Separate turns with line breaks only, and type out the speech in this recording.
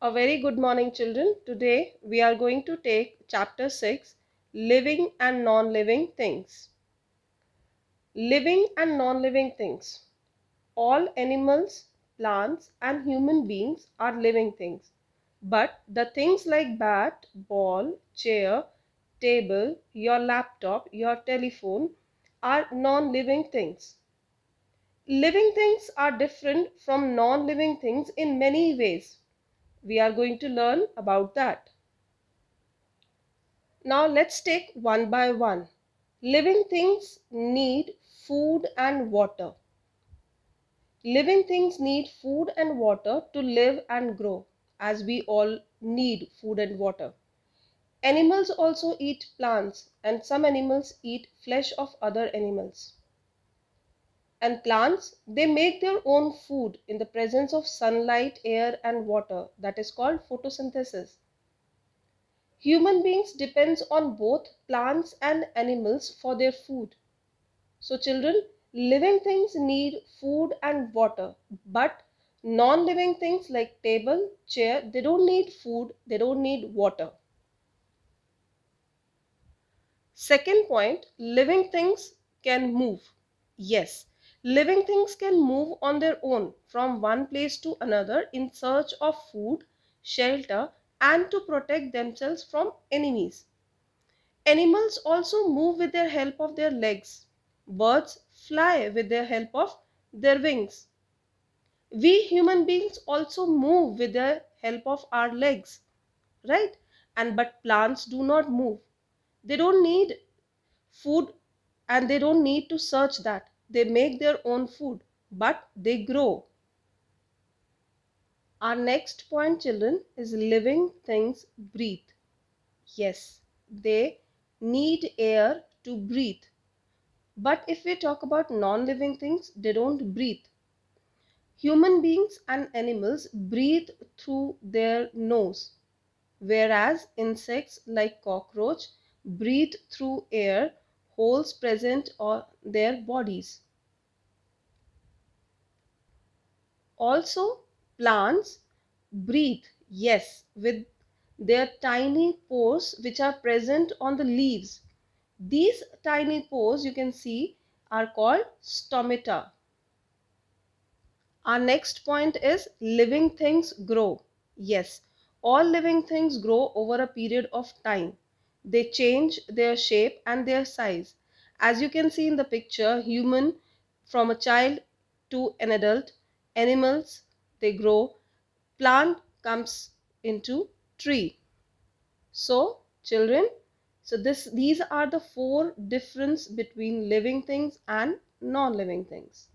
A very good morning, children. Today we are going to take chapter 6 Living and Non Living Things. Living and non living things. All animals, plants, and human beings are living things. But the things like bat, ball, chair, table, your laptop, your telephone are non living things. Living things are different from non living things in many ways. We are going to learn about that. Now let's take one by one. Living things need food and water. Living things need food and water to live and grow, as we all need food and water. Animals also eat plants, and some animals eat flesh of other animals. And plants, they make their own food in the presence of sunlight, air, and water. That is called photosynthesis. Human beings depends on both plants and animals for their food. So children, living things need food and water, but non-living things like table, chair, they don't need food, they don't need water. Second point, living things can move. Yes, living things can move on their own from one place to another in search of food, shelter and to protect themselves from enemies. Animals also move with the help of their legs. Birds fly with the help of their wings. We human beings also move with the help of our legs, right? And but plants do not move. They don't need food and they don't need to search that. They make their own food, but they grow. Our next point, children, is living things breathe. Yes, they need air to breathe. But if we talk about non living things, they don't breathe. Human beings and animals breathe through their nose, whereas insects like cockroach breathe through air holes present on their bodies. Also, plants breathe, yes, with their tiny pores which are present on the leaves. These tiny pores you can see are called stomata. Our next point is living things grow. Yes, all living things grow over a period of time. They change their shape and their size. As you can see in the picture, human from a child to an adult, animals they grow. Plant comes into tree. So children so this these are the four difference between living things and non-living things